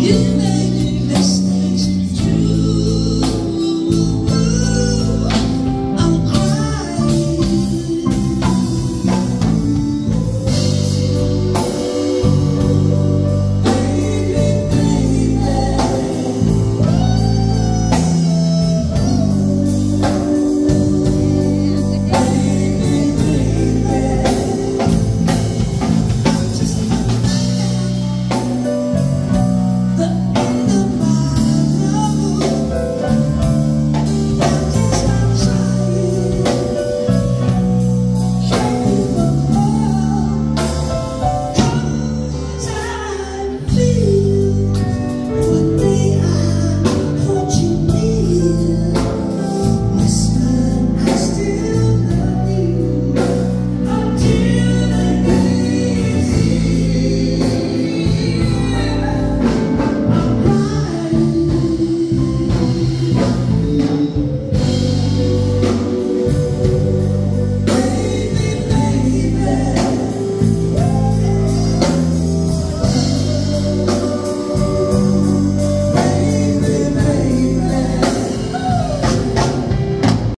You